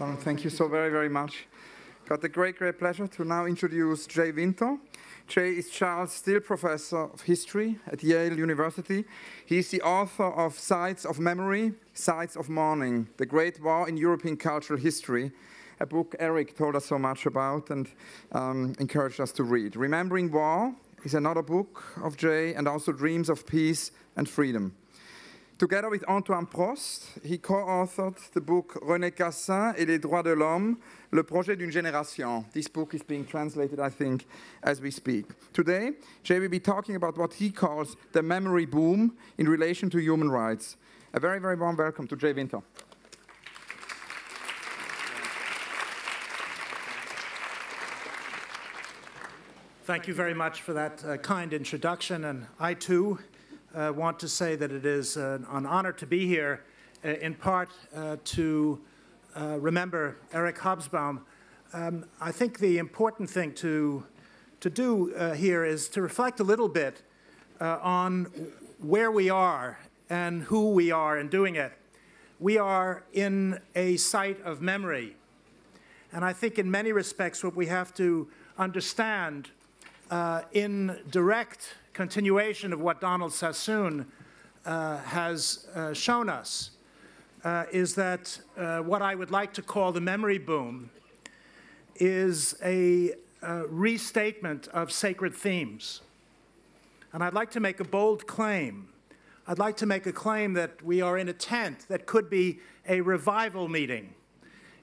Thank you so very, very much. Got the great, great pleasure to now introduce Jay Winter. Jay is Charles Stille Professor of History at Yale University. He is the author of Sites of Memory, Sites of Mourning, The Great War in European Cultural History, a book Eric told us so much about and um, encouraged us to read. Remembering War is another book of Jay, and also Dreams of Peace and Freedom. Together with Antoine Prost, he co-authored the book René Cassin et les droits de l'homme, le projet d'une génération. This book is being translated, I think, as we speak. Today, Jay will be talking about what he calls the memory boom in relation to human rights. A very, very warm welcome to Jay Winter. Thank you very much for that uh, kind introduction, and I too uh, want to say that it is an, an honor to be here, uh, in part uh, to uh, remember Eric Hobsbawm. Um, I think the important thing to, to do uh, here is to reflect a little bit uh, on where we are and who we are in doing it. We are in a site of memory. And I think, in many respects, what we have to understand in direct continuation of what Donald Sassoon uh, has uh, shown us uh, is that uh, what I would like to call the memory boom is a uh, restatement of sacred themes. And I'd like to make a bold claim. I'd like to make a claim that we are in a tent that could be a revival meeting.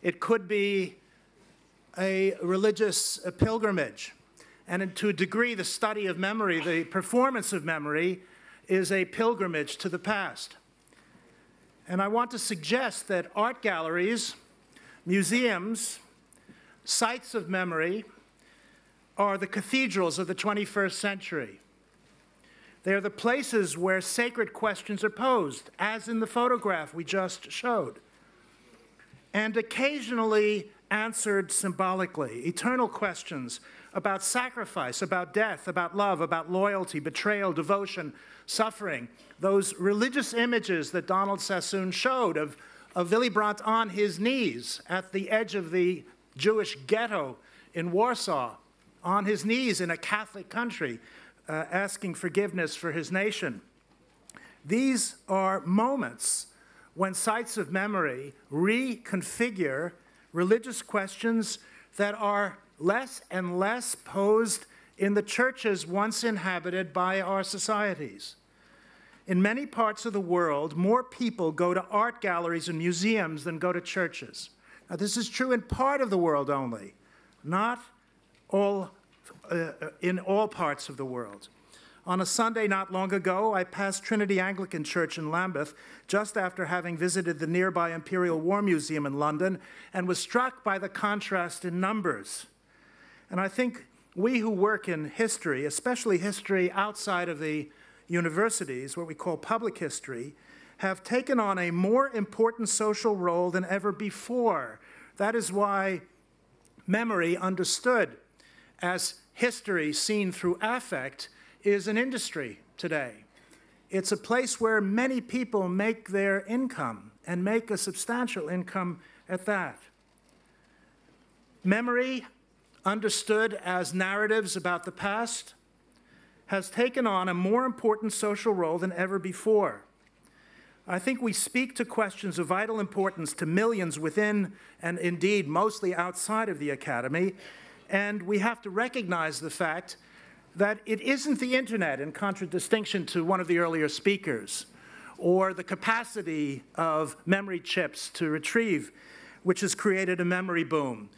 It could be a religious pilgrimage. And to a degree, the study of memory, the performance of memory, is a pilgrimage to the past. And I want to suggest that art galleries, museums, sites of memory are the cathedrals of the 21st century. They are the places where sacred questions are posed, as in the photograph we just showed, and occasionally answered symbolically. Eternal questions about sacrifice, about death, about love, about loyalty, betrayal, devotion, suffering. Those religious images that Donald Sassoon showed of, of Willy Brandt on his knees at the edge of the Jewish ghetto in Warsaw, on his knees in a Catholic country, uh, asking forgiveness for his nation. These are moments when sites of memory reconfigure religious questions that are less and less posed in the churches once inhabited by our societies. In many parts of the world, more people go to art galleries and museums than go to churches. Now, this is true in part of the world only, not all, uh, in all parts of the world. On a Sunday not long ago, I passed Trinity Anglican Church in Lambeth just after having visited the nearby Imperial War Museum in London and was struck by the contrast in numbers. And I think we who work in history, especially history outside of the universities, what we call public history, have taken on a more important social role than ever before. That is why memory, understood as history seen through affect, is an industry today. It's a place where many people make their income and make a substantial income at that. Memory understood as narratives about the past, has taken on a more important social role than ever before. I think we speak to questions of vital importance to millions within and indeed mostly outside of the academy, and we have to recognize the fact that it isn't the internet, in contradistinction to one of the earlier speakers, or the capacity of memory chips to retrieve, which has created a memory boom.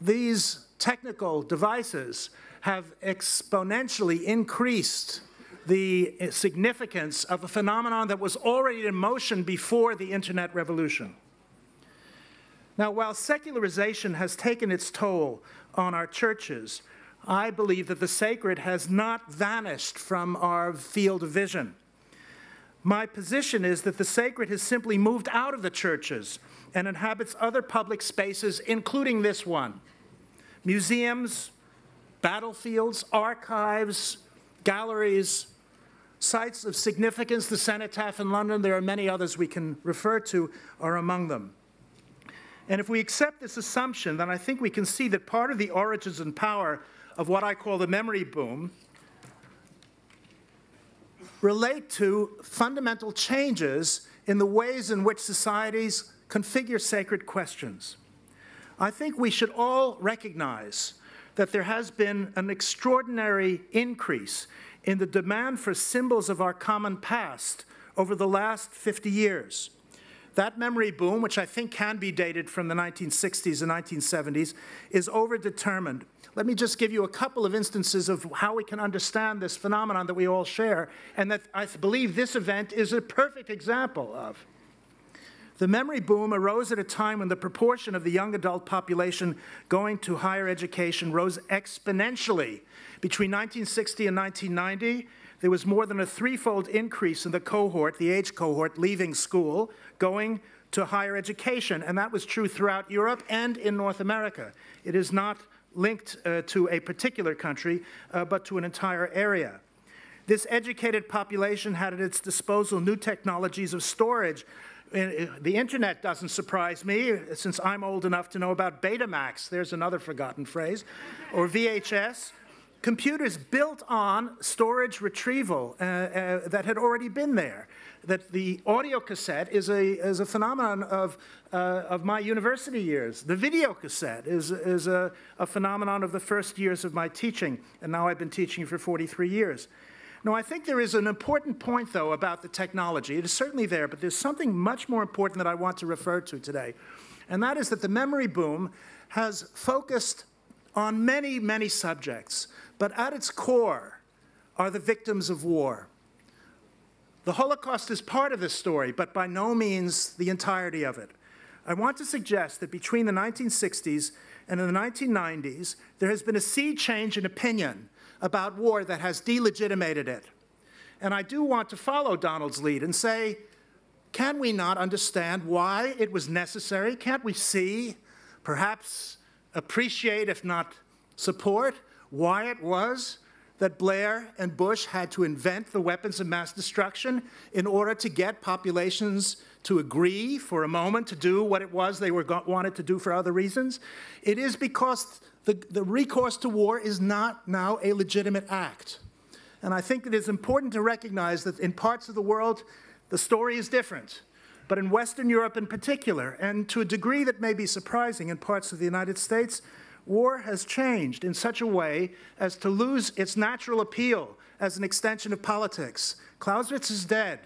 These technical devices have exponentially increased the significance of a phenomenon that was already in motion before the internet revolution. Now, while secularization has taken its toll on our churches, I believe that the sacred has not vanished from our field of vision. My position is that the sacred has simply moved out of the churches and inhabits other public spaces, including this one museums, battlefields, archives, galleries, sites of significance. The Cenotaph in London, there are many others we can refer to, are among them. And if we accept this assumption, then I think we can see that part of the origins and power of what I call the memory boom relate to fundamental changes in the ways in which societies configure sacred questions. I think we should all recognize that there has been an extraordinary increase in the demand for symbols of our common past over the last 50 years. That memory boom, which I think can be dated from the 1960s and 1970s, is overdetermined. Let me just give you a couple of instances of how we can understand this phenomenon that we all share, and that I believe this event is a perfect example of. The memory boom arose at a time when the proportion of the young adult population going to higher education rose exponentially. Between 1960 and 1990, there was more than a threefold increase in the cohort, the age cohort, leaving school, going to higher education. And that was true throughout Europe and in North America. It is not linked uh, to a particular country, uh, but to an entire area. This educated population had at its disposal new technologies of storage. Uh, the internet doesn't surprise me, since I'm old enough to know about Betamax, there's another forgotten phrase, or VHS, computers built on storage retrieval uh, uh, that had already been there. That the audio cassette is a, is a phenomenon of, uh, of my university years. The video cassette is, is a, a phenomenon of the first years of my teaching, and now I've been teaching for 43 years. Now, I think there is an important point, though, about the technology. It is certainly there, but there's something much more important that I want to refer to today, and that is that the memory boom has focused on many, many subjects but at its core are the victims of war. The Holocaust is part of this story, but by no means the entirety of it. I want to suggest that between the 1960s and the 1990s, there has been a sea change in opinion about war that has delegitimated it. And I do want to follow Donald's lead and say, can we not understand why it was necessary? Can't we see, perhaps appreciate, if not support, why it was that Blair and Bush had to invent the weapons of mass destruction in order to get populations to agree for a moment to do what it was they were wanted to do for other reasons. It is because the, the recourse to war is not now a legitimate act. And I think it is important to recognize that in parts of the world, the story is different. But in Western Europe in particular, and to a degree that may be surprising in parts of the United States, war has changed in such a way as to lose its natural appeal as an extension of politics. Clausewitz is dead.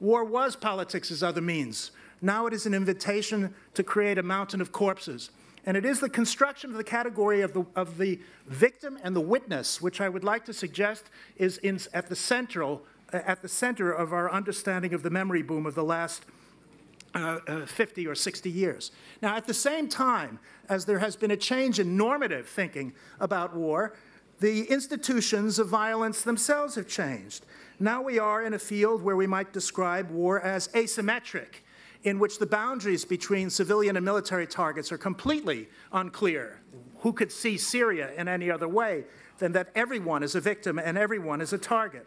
War was politics as other means. Now it is an invitation to create a mountain of corpses. And it is the construction of the category of the, of the victim and the witness, which I would like to suggest is in, at, the central, at the center of our understanding of the memory boom of the last uh, uh, 50 or 60 years. Now, at the same time as there has been a change in normative thinking about war, the institutions of violence themselves have changed. Now we are in a field where we might describe war as asymmetric, in which the boundaries between civilian and military targets are completely unclear. Who could see Syria in any other way than that everyone is a victim and everyone is a target?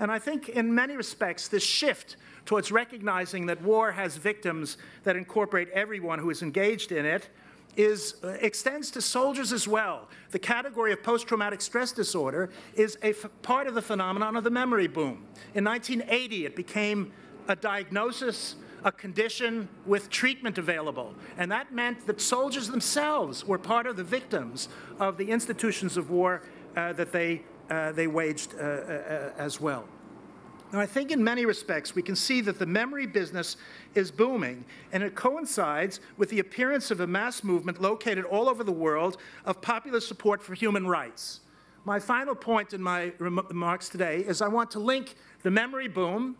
And I think in many respects, this shift towards recognizing that war has victims that incorporate everyone who is engaged in it is, uh, extends to soldiers as well. The category of post-traumatic stress disorder is a part of the phenomenon of the memory boom. In 1980, it became a diagnosis, a condition with treatment available. And that meant that soldiers themselves were part of the victims of the institutions of war uh, that they, uh, they waged uh, uh, as well. Now, I think in many respects we can see that the memory business is booming, and it coincides with the appearance of a mass movement located all over the world of popular support for human rights. My final point in my remarks today is I want to link the memory boom,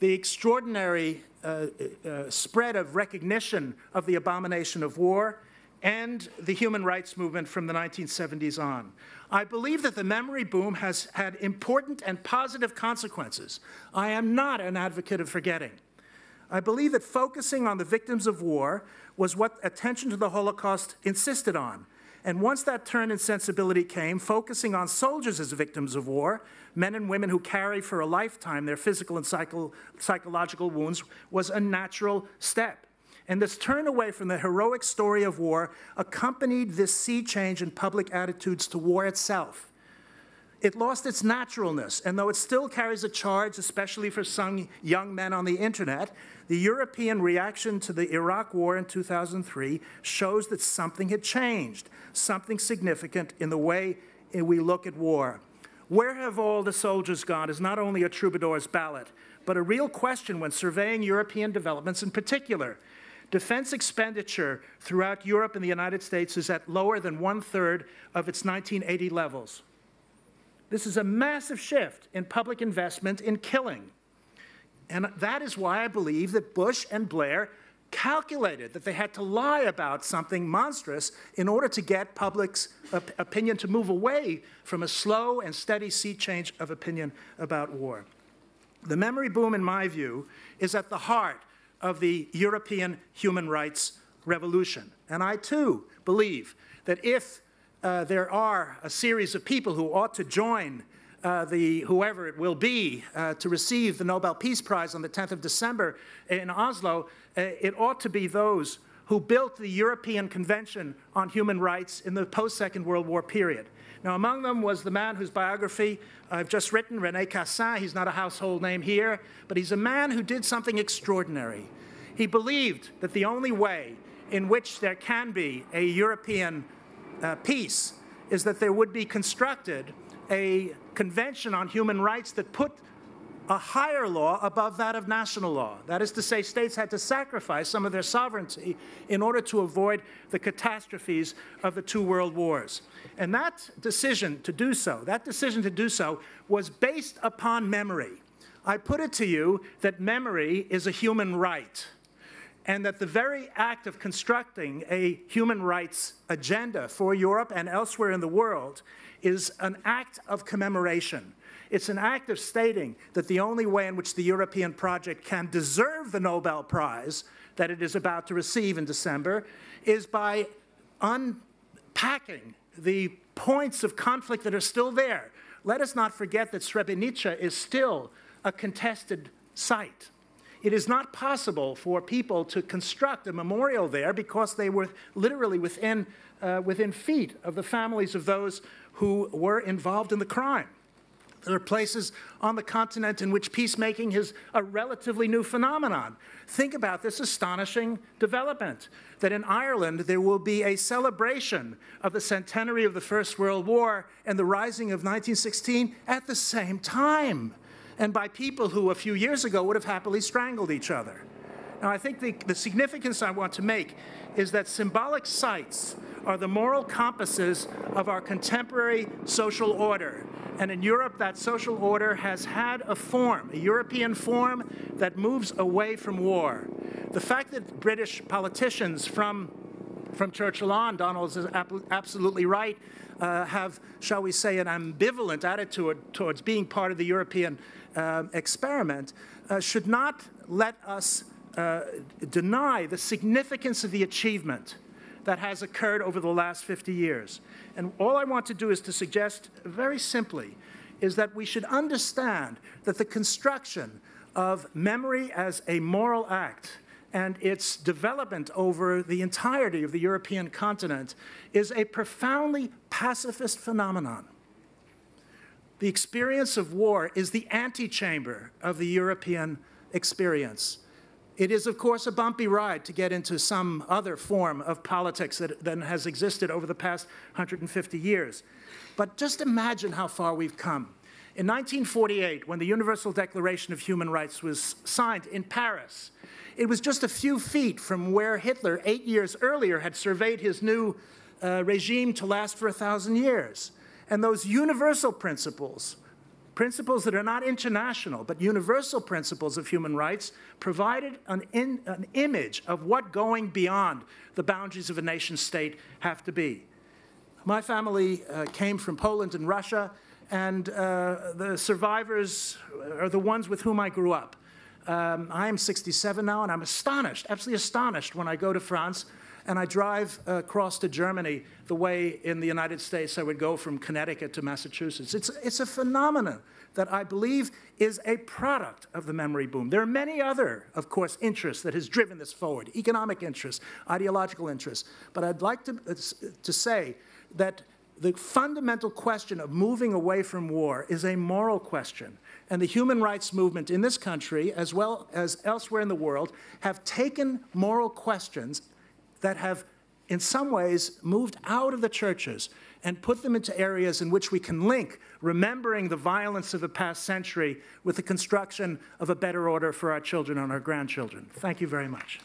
the extraordinary uh, uh, spread of recognition of the abomination of war, and the human rights movement from the 1970s on. I believe that the memory boom has had important and positive consequences. I am not an advocate of forgetting. I believe that focusing on the victims of war was what attention to the Holocaust insisted on. And once that turn in sensibility came, focusing on soldiers as victims of war, men and women who carry for a lifetime their physical and psycho psychological wounds, was a natural step. And this turn away from the heroic story of war accompanied this sea change in public attitudes to war itself. It lost its naturalness, and though it still carries a charge, especially for some young men on the internet, the European reaction to the Iraq War in 2003 shows that something had changed, something significant in the way we look at war. Where have all the soldiers gone is not only a troubadour's ballad, but a real question when surveying European developments in particular. Defense expenditure throughout Europe and the United States is at lower than one third of its 1980 levels. This is a massive shift in public investment in killing. And that is why I believe that Bush and Blair calculated that they had to lie about something monstrous in order to get public's op opinion to move away from a slow and steady sea change of opinion about war. The memory boom, in my view, is at the heart of the European human rights revolution. And I too believe that if uh, there are a series of people who ought to join uh, the whoever it will be uh, to receive the Nobel Peace Prize on the 10th of December in Oslo, uh, it ought to be those who built the European Convention on Human Rights in the post-Second World War period. Now, among them was the man whose biography I've just written, René Cassin. He's not a household name here, but he's a man who did something extraordinary. He believed that the only way in which there can be a European uh, peace is that there would be constructed a convention on human rights that put a higher law above that of national law. That is to say, states had to sacrifice some of their sovereignty in order to avoid the catastrophes of the two world wars. And that decision to do so, that decision to do so, was based upon memory. I put it to you that memory is a human right and that the very act of constructing a human rights agenda for Europe and elsewhere in the world is an act of commemoration. It's an act of stating that the only way in which the European project can deserve the Nobel Prize that it is about to receive in December is by unpacking the points of conflict that are still there. Let us not forget that Srebrenica is still a contested site. It is not possible for people to construct a memorial there because they were literally within, uh, within feet of the families of those who were involved in the crime. There are places on the continent in which peacemaking is a relatively new phenomenon. Think about this astonishing development that in Ireland there will be a celebration of the centenary of the First World War and the rising of 1916 at the same time and by people who a few years ago would have happily strangled each other. Now, I think the, the significance I want to make is that symbolic sites are the moral compasses of our contemporary social order. And in Europe, that social order has had a form, a European form that moves away from war. The fact that British politicians from, from Churchill on, Donald is absolutely right, uh, have, shall we say, an ambivalent attitude towards being part of the European um, experiment uh, should not let us uh, deny the significance of the achievement that has occurred over the last 50 years. And all I want to do is to suggest very simply is that we should understand that the construction of memory as a moral act and its development over the entirety of the European continent is a profoundly pacifist phenomenon. The experience of war is the antechamber of the European experience. It is, of course, a bumpy ride to get into some other form of politics that, that has existed over the past 150 years. But just imagine how far we've come. In 1948, when the Universal Declaration of Human Rights was signed in Paris, it was just a few feet from where Hitler, eight years earlier, had surveyed his new uh, regime to last for a thousand years. And those universal principles, principles that are not international, but universal principles of human rights, provided an, in, an image of what going beyond the boundaries of a nation state have to be. My family uh, came from Poland and Russia, and uh, the survivors are the ones with whom I grew up. Um, I am 67 now, and I'm astonished, absolutely astonished, when I go to France and I drive across to Germany the way in the United States I would go from Connecticut to Massachusetts. It's, it's a phenomenon that I believe is a product of the memory boom. There are many other, of course, interests that has driven this forward, economic interests, ideological interests. But I'd like to, uh, to say that the fundamental question of moving away from war is a moral question. And the human rights movement in this country, as well as elsewhere in the world, have taken moral questions that have, in some ways, moved out of the churches and put them into areas in which we can link remembering the violence of the past century with the construction of a better order for our children and our grandchildren. Thank you very much.